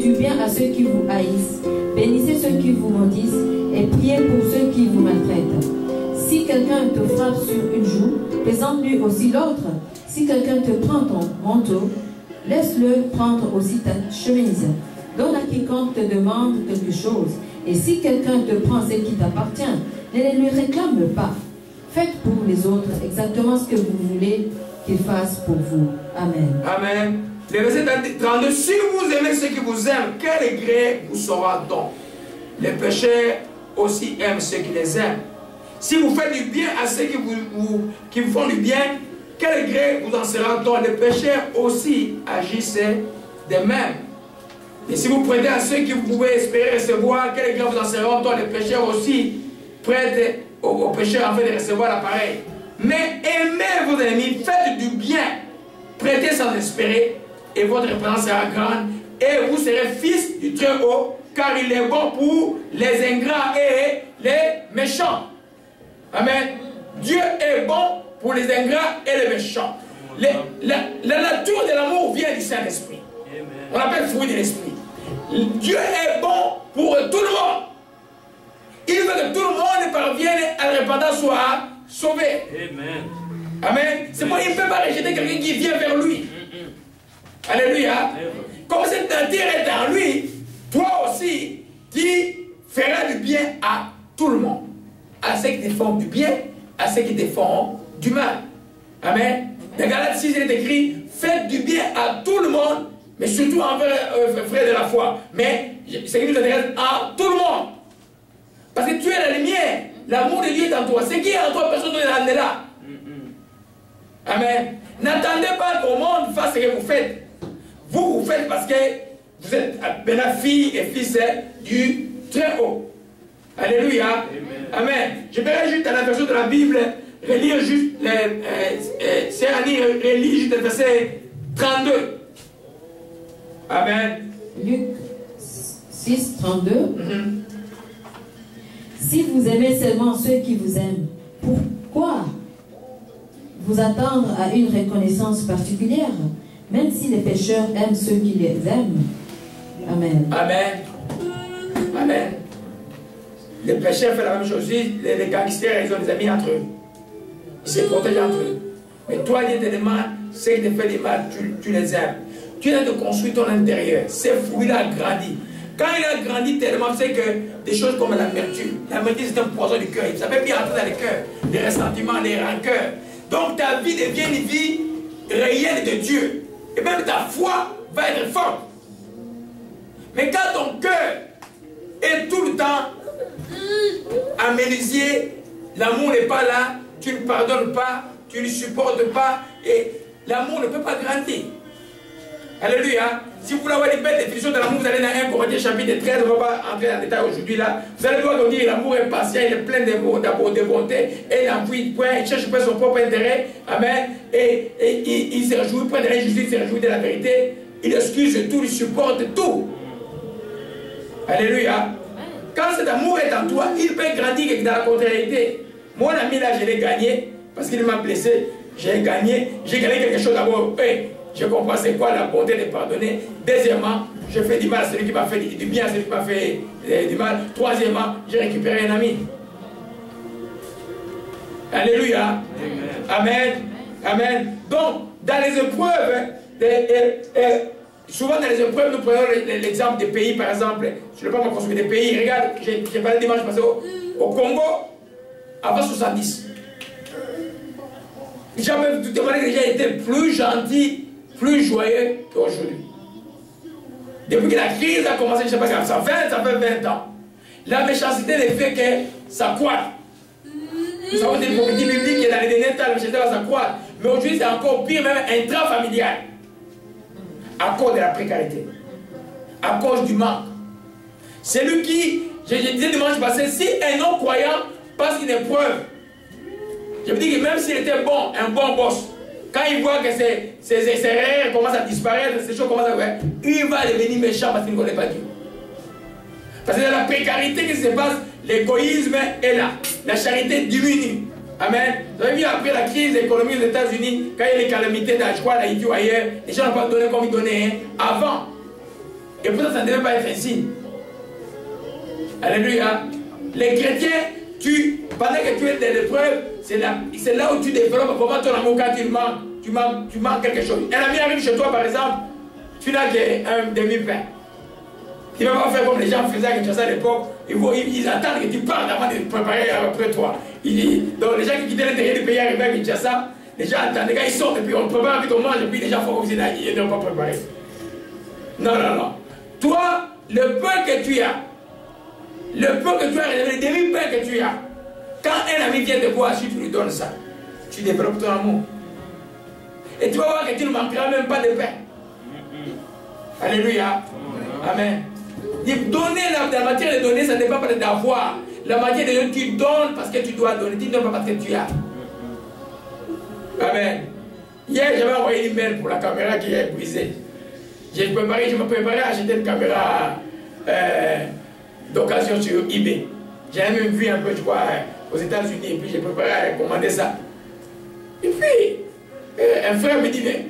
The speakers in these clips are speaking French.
Du bien à ceux qui vous haïssent. Bénissez ceux qui vous maudissent et priez pour ceux qui vous maltraitent. Si quelqu'un te frappe sur une joue, présente-lui aussi l'autre. Si quelqu'un te prend ton manteau, laisse-le prendre aussi ta chemise. Donne à quiconque te demande quelque chose. Et si quelqu'un te prend ce qui t'appartient, ne le lui réclame pas. Faites pour les autres exactement ce que vous voulez qu'ils fassent pour vous. Amen. Amen. Le verset 32, si vous aimez ceux qui vous aiment, quel gré vous sera donc Les pécheurs aussi aiment ceux qui les aiment. Si vous faites du bien à ceux qui vous, qui font du bien, quel gré vous en sera donc Les pécheurs aussi agissent de même. Et si vous prêtez à ceux qui vous pouvez espérer recevoir, quel gré vous en sera donc Les pécheurs aussi prêtent aux, pécheurs en fait de recevoir l'appareil. Mais aimez vos ennemis, faites du bien, prêtez sans espérer, et votre réponse sera grande, et vous serez fils du Très-Haut, car il est bon pour les ingrats et les méchants. Amen. Dieu est bon pour les ingrats et les méchants. la, nature de l'amour vient du Saint-Esprit. On appelle fruit de l'Esprit. Dieu est bon pour tout le monde. Il veut que tout le monde parvienne à la repentance soit sauvé. Amen. Amen. C'est pourquoi il ne peut pas rejeter quelqu'un qui vient vers lui. Alléluia. Comme cette nature est en lui, toi aussi, tu feras du bien à tout le monde. À ceux qui te font du bien, à ceux qui te font du mal. Amen. Dans Galates 6, il est écrit Faites du bien à tout le monde, mais surtout envers euh, frères de la foi. Mais ce qui nous intéresse à tout le monde. Parce que tu es la lumière. L'amour de Dieu est en toi. Ce qui est en toi, personne ne là. Amen. N'attendez pas qu'au monde fasse ce que vous faites. Vous, vous faites parce que vous êtes maintenant fille et fils du Très-Haut. Alléluia. Amen. Je vais juste à la version de la Bible, relire juste, euh, euh, c'est à lire, relire juste le verset 32. Amen. Luc 6, 32. Si vous aimez seulement ceux qui vous aiment, pourquoi vous attendre à une reconnaissance particulière? Même si les pécheurs aiment ceux qui les aiment. Amen. Amen. Amen. Les pécheurs font la même chose. Les, gangsters, ils ont des amis entre eux. Ils se protègent entre eux. Mais toi, Dieu te demande, ceux qui te font du mal, tu, les aimes. Tu viens de construire ton intérieur. Ces fruits-là grandi. Quand il a grandi tellement, c'est que des choses comme l'amertume. L'amertume, c'est un poison du cœur. Ça peut bien entrer dans le cœur. Les ressentiments, les rancœurs. Donc ta vie devient une vie réelle de Dieu et même ta foi va être forte. Mais quand ton cœur est tout le temps aménisier, l'amour n'est pas là, tu ne pardonnes pas, tu ne supportes pas, et l'amour ne peut pas grandir. Alléluia. Si vous voulez avoir une belle définition de l'amour, vous allez dans 1 Corinthiens chapitre 13, on ne va pas entrer le détail aujourd'hui là. Vous allez voir qu'on l'amour est patient, il est plein de, de bonté, et il point, il cherche pas son propre intérêt. Amen. Et, il, se réjouit point de l'injustice, il se réjouit de la vérité. Il excuse tout, il supporte tout. Alléluia. Quand cet amour est en toi, il peut grandir dans la contrariété. Mon ami là, je l'ai gagné parce qu'il m'a blessé. J'ai gagné, j'ai gagné quelque chose d'abord. Je comprends c'est quoi la bonté de pardonner. Deuxièmement, je fais du mal à celui qui m'a fait du bien à celui qui m'a fait euh, du mal. Troisièmement, j'ai récupéré un ami. Alléluia. Amen. Amen. Donc, dans les épreuves, euh, euh, souvent dans les épreuves, nous prenons l'exemple des pays, par exemple. Je ne vais pas me construire des pays. Regarde, j'ai parlé dimanche passé au, au Congo, avant 70. Jamais tout demandé que j'ai été plus gentil plus joyeux qu'aujourd'hui. Depuis que la crise a commencé, je ne sais pas, ça fait, ça fait 20 ans. La méchanceté ne fait que ça croît. Nous avons des prophéties bibliques qui dans les temps, la méchanceté va s'accroître. Mais aujourd'hui, c'est encore pire, même intrafamilial. À cause de la précarité. À cause du manque. Celui qui, je, disais dimanche passé, si un non-croyant passe une épreuve, je me dis que même s'il était bon, un bon boss, il voit que ses, ses, erreurs commencent à disparaître, ces choses commencent à il va devenir méchant parce qu'il ne connaît pas Dieu. Parce que dans la précarité qui se passe, l'égoïsme est là. La charité diminue. Amen. Vous avez vu après la crise économique aux États-Unis, quand il y a les calamités, crois, là, ou ailleurs, les gens n'ont pas donné comme ils donnaient hein, avant. Et pourtant, ça ne devait pas être ainsi. Alléluia. Les chrétiens, tu, pendant que tu es dans l'épreuve, c'est là, là où tu développes vraiment ton amour quand tu manques, tu manques, tu quelque chose. Un ami arrive chez toi, par exemple, tu n'as qu'un demi-pain. Il ne va pas faire comme les gens faisaient à Kinshasa à l'époque. Ils, attendent que tu parles avant de préparer après toi. donc les gens qui quittaient l'intérieur du pays arrivaient à Kinshasa, les gens attendent, les gars ils sortent et puis on prépare, puis on mange, et puis les gens font comme si ils n'ont pas préparé. Non, non, non. Toi, le pain que tu as, le pain que tu as, le demi-pain que tu as, quand un ami vient te voir, si tu lui donnes ça, tu développes ton amour. Et tu vas voir que tu ne manqueras même pas de pain. Alléluia. Amen. Donner la, matière de donner, ça n'est pas d'avoir. La matière de donner, tu donnes parce que tu dois donner. Tu ne donnes pas parce que tu as. Amen. Hier, j'avais envoyé une email pour la caméra qui est brisée. J'ai préparé, je me préparais à acheter une caméra euh, d'occasion sur eBay. J'avais même vu un peu, je crois, aux États-Unis, et puis j'ai préparé à commander ça. Et puis, euh, un frère me dit, mais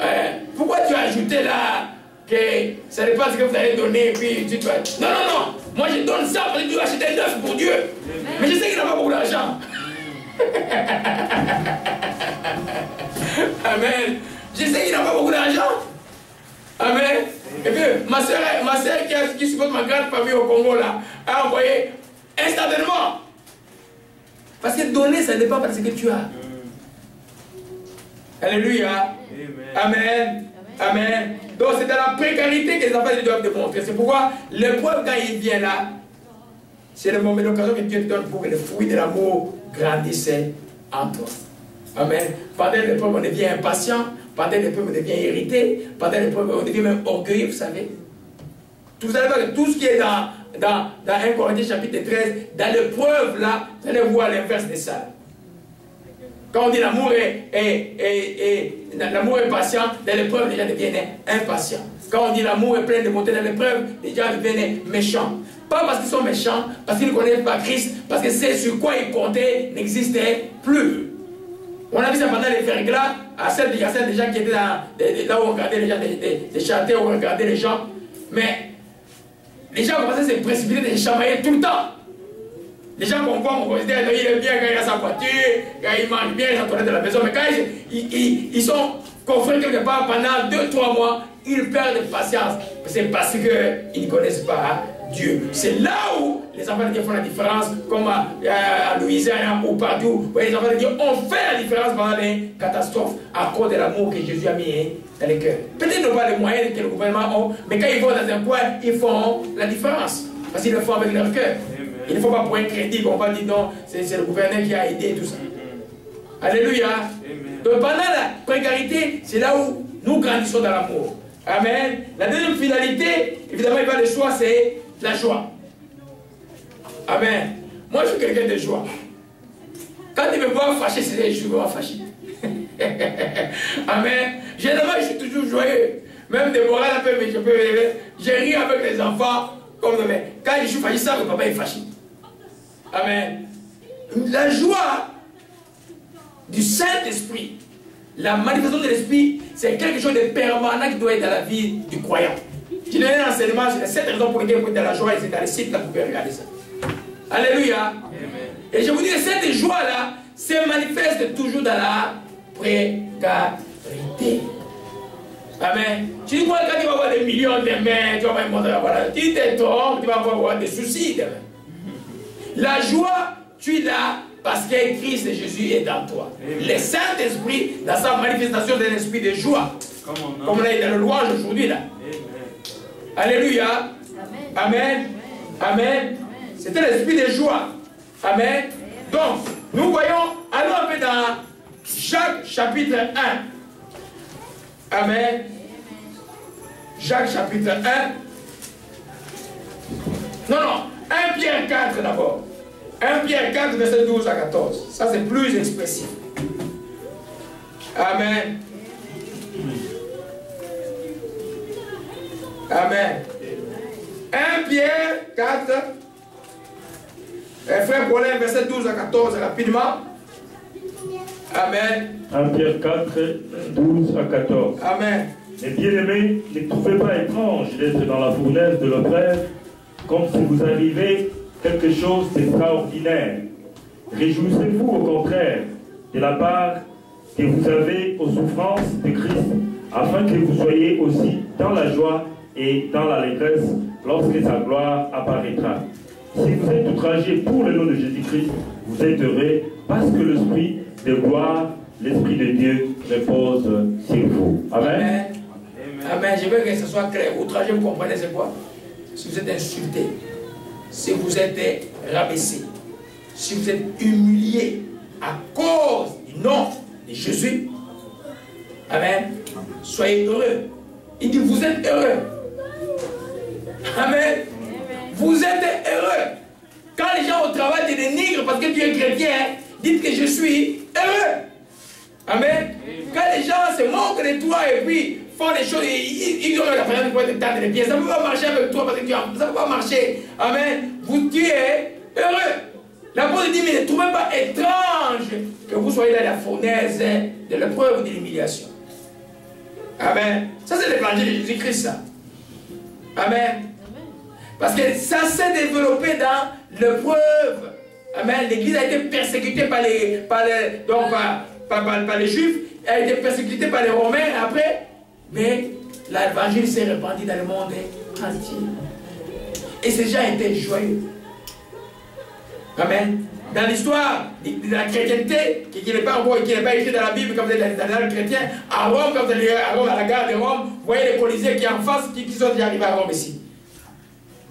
euh, pourquoi tu as ajouté là que ça n'est pas ce que vous allez donner, et puis tu dois... Non, non, non, moi je donne ça parce que tu vas acheter un œuf pour Dieu. Mais je sais qu'il n'a pas beaucoup d'argent. Amen. Je sais qu'il n'a pas beaucoup d'argent. Amen. Et puis, ma soeur, ma soeur qui, qui supporte ma grande famille au Congo, là, a envoyé instantanément. Parce que donner, ça n'est pas parce que tu as. Alléluia. Amen. Amen. Donc, c'est dans la précarité que les enfants doivent démontrer. C'est pourquoi l'épreuve, quand il vient là, c'est le moment d'occasion que Dieu te donne pour que le fruit de l'amour grandisse en toi. Amen. Pendant l'épreuve, on devient impatient. Pendant l'épreuve, on devient irrité. Pendant l'épreuve, on devient même orgueilleux, vous savez. Tout, ça, tout ce qui est dans, dans, dans 1 Corinthiens chapitre 13, dans l'épreuve là, vous allez voir l'inverse de ça. Quand on dit l'amour est, est, est, l'amour est patient, dans l'épreuve, les gens deviennent impatients. Quand on dit l'amour est plein de beauté dans l'épreuve, les gens deviennent méchants. Pas parce qu'ils sont méchants, parce qu'ils ne connaissent pas Christ, parce que c'est sur quoi ils comptaient n'existait plus. On a vu ça pendant les verglas, à celle des gens qui étaient là, là où on regardait les gens, des, des, où on regardait les gens. Mais les gens commençaient à se précipiter, de chamailler tout le temps. Les gens qu'on voit, on considère qu'il est bien quand il a sa voiture, quand il mange bien, il s'entoure de la maison. Mais quand ils, ils, sont confrontés quelque part pendant 2-3 mois, ils perdent patience. C'est parce qu'ils ne connaissent pas Dieu. C'est là où les enfants de Dieu font la différence, comme à, à, Louisiane ou partout. les enfants de Dieu ont fait la différence pendant les catastrophes à cause de l'amour que Jésus a mis hein, dans les cœurs. Peut-être n'ont pas les moyens que le gouvernement a, mais quand ils vont dans un coin, ils font la différence. Parce qu'ils le font avec leur cœur. Il ne faut pas pour un crédit qu'on va dire non, c'est le gouverneur qui a aidé tout ça. Alléluia. Donc pendant la précarité, c'est là où nous grandissons dans l'amour. Amen. La deuxième finalité, évidemment, il va de choix, c'est la joie. Amen. Moi, je suis quelqu'un de joie. Quand il me voit fâché, c'est je suis vraiment fâché. Amen. Généralement, je suis toujours joyeux. Même des morales mais je peux. J'ai ri avec les enfants. Comme Quand je suis fâché, ça, que papa est fâché. Amen. La joie du Saint-Esprit, la manifestation de l'Esprit, c'est quelque chose de permanent qui doit être dans la vie du croyant. Je donne un enseignement, c'est cette raison pour laquelle vous êtes dans la joie, et c'est dans le site, là, vous pouvez regarder ça. Alléluia. Et je vous dis que cette joie-là se manifeste toujours dans la précarité. Amen. Tu dis quoi quand tu vas avoir des millions demain, tu vas avoir une voilà. Tu te tu vas avoir des soucis demain. La joie, tu l'as parce que Christ et Jésus est dans toi. Le Saint-Esprit, dans sa manifestation de l'esprit de joie. Comme on est dans le louange aujourd'hui là. Alléluia. Amen. Amen. C'était l'esprit de joie. Amen. Donc, nous voyons, allons un peu dans Jacques chapitre 1. Amen. Jacques chapitre 1. Non, non. 1 Pierre 4 d'abord. 1 Pierre 4, verset 12 à 14. Ça, c'est plus expressif. Amen. Amen. 1 Pierre 4, eh, frère Paulin, verset 12 à 14, rapidement. Amen. 1 Pierre 4, 12 à 14. Amen. Mais bien-aimés, ne trouvez pas étrange d'être dans la fournaise de l'oppresse, comme si vous arrivez quelque chose d'extraordinaire. Réjouissez-vous au contraire de la part que vous avez aux souffrances de Christ, afin que vous soyez aussi dans la joie et dans l'allégresse lorsque sa gloire apparaîtra. Si vous êtes outragés pour le nom de Jésus-Christ, vous êtes heureux parce que l'Esprit de gloire, l'Esprit de Dieu repose sur vous. Amen. Amen. Je veux que ce soit clair. Outragé, vous comprenez c'est quoi? Si vous êtes insulté, si vous êtes rabaissé, si vous êtes humilié à cause du nom de Jésus, Amen. Soyez heureux. Il dit, vous êtes heureux. Amen. Vous êtes heureux. Quand les gens au travail te dénigrent parce que tu es chrétien, dites que je suis heureux. Amen. Quand les gens se moquent de toi et puis font des choses, ils, ont la façon de te tendre les pieds. Ça ne peut pas marcher avec toi parce que tu as, ça ne peut pas marcher. Amen. Vous, tu es heureux. L'apôtre dit, mais ne trouvez pas étrange que vous soyez dans la fournaise de l'épreuve de l'humiliation. Amen. Ça, c'est l'évangile de Jésus-Christ. Amen. Parce que ça s'est développé dans l'épreuve. Amen. L'église a été persécutée par les, par les, donc, par, les juifs, elle a été persécutée par les romains après, mais l'évangile s'est répandu dans le monde entier. Et ces gens étaient joyeux. Amen. Dans l'histoire de la chrétienté, qui n'est pas, qui pas écrit dans la Bible comme dans les chrétien, à Rome, quand vous allez à Rome, à la gare de Rome, vous voyez les colisées qui en face, qui, qui sont déjà arrivés à Rome ici.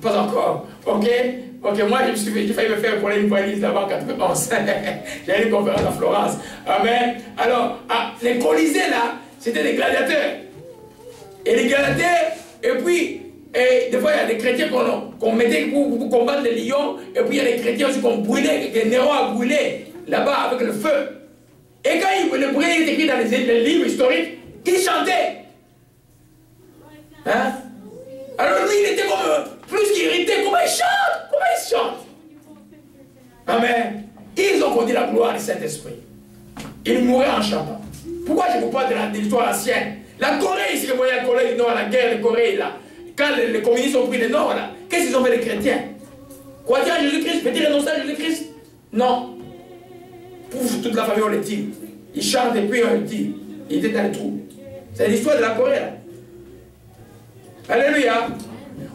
Pas encore. Ok? Ok, moi, je me suis j'ai failli me faire voler une valise en 91. J'ai une conférence à Florence. Amen. Alors, ah, les colisées là, c'était des gladiateurs. Et gladiateurs, et puis, et des fois, il y a des chrétiens qu'on mettait pour, combattre les lions, et puis il y a des chrétiens aussi qu'on brûlait, que Néron a brûlé là-bas avec le feu. Et quand il, le brûlait, écrit dans les, livres historiques, qu'il chantait? Hein? Alors lui, il était comme plus qu'irrité. Comment il chante? Comment il chante? Amen. Ils ont connu la gloire du Saint-Esprit. Ils mouraient en chantant. Pourquoi je vous parle de l'histoire ancienne? La Corée, ici, vous voyez la Corée du la guerre de Corée, là. Quand les, communistes ont pris le Nord, là, qu'est-ce qu'ils ont fait les chrétiens? Quoi dire à Jésus-Christ Peut-il renoncer à Jésus-Christ? Non. Pour toute la famille, on le dit. Ils chantent et puis on le dit. Il était dans le trou. C'est l'histoire de la Corée, là. Alléluia.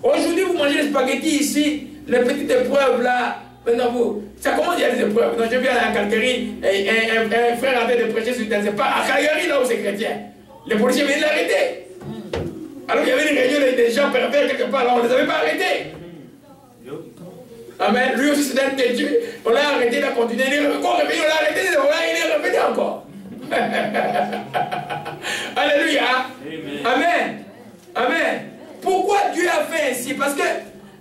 Aujourd'hui, vous mangez les spaghettis ici, les petites épreuves là. Maintenant, vous, ça commence, il y épreuves. Donc, je viens à Calgary, et un, frère avait de prêcher sur c'est pas à Calgary, là où c'est chrétien. Les policiers venaient l'arrêter. Alors, il y avait une réunion des gens pervers quelque part, là, on ne les avait pas arrêtés. Amen. Lui aussi, c'était un têtu. On l'a arrêté, il a continué. Il est encore on l'a arrêté, il est revenu encore. Alléluia. Amen. Amen. Pourquoi Dieu a fait ainsi? Parce que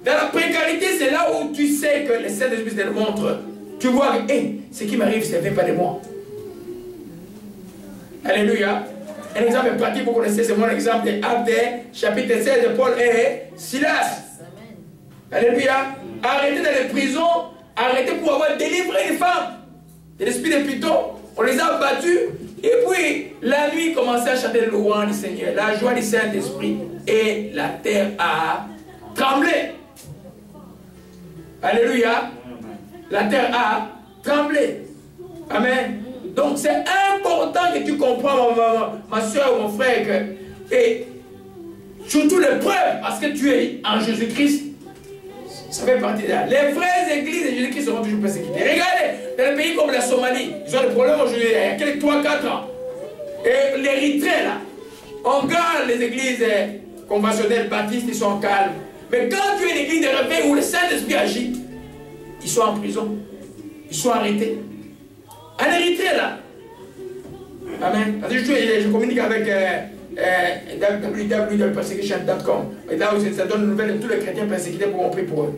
dans la précarité, c'est là où tu sais que le Saint-Esprit te le montre. Tu vois, hé, ce qui m'arrive, ce n'est pas de moi. Alléluia. Un exemple pratique, vous connaissez, c'est mon exemple de Actes, chapitre 16 de Paul et Silas. Alléluia. Arrêtez dans les prisons, arrêtez pour avoir délivré les femmes de l'esprit de Python. On les a battus. Et puis, la nuit, commençait à chanter le louange du Seigneur, la joie du Saint-Esprit et la terre a tremblé. Alléluia. La terre a tremblé. Amen. Donc c'est important que tu comprends, ma, ma, soeur ou mon frère, que, et surtout l'épreuve, parce que tu es en Jésus-Christ, ça fait partie de là. Les vraies églises de Jésus-Christ seront toujours persécutées. Regardez, dans les pays comme la Somalie, ils ont des problèmes aujourd'hui, il y a quelques 3-4 ans. Et l'Érythrée, là, on garde les églises conventionnels baptistes, ils sont calmes. Mais quand tu es une église de réveil où le Saint-Esprit agit, ils sont en prison. Ils sont arrêtés. En Érythrée, là. Amen. Parce que je, communique avec euh, euh. Et là ça donne une nouvelle de tous les chrétiens persécutés pour on prie pour eux.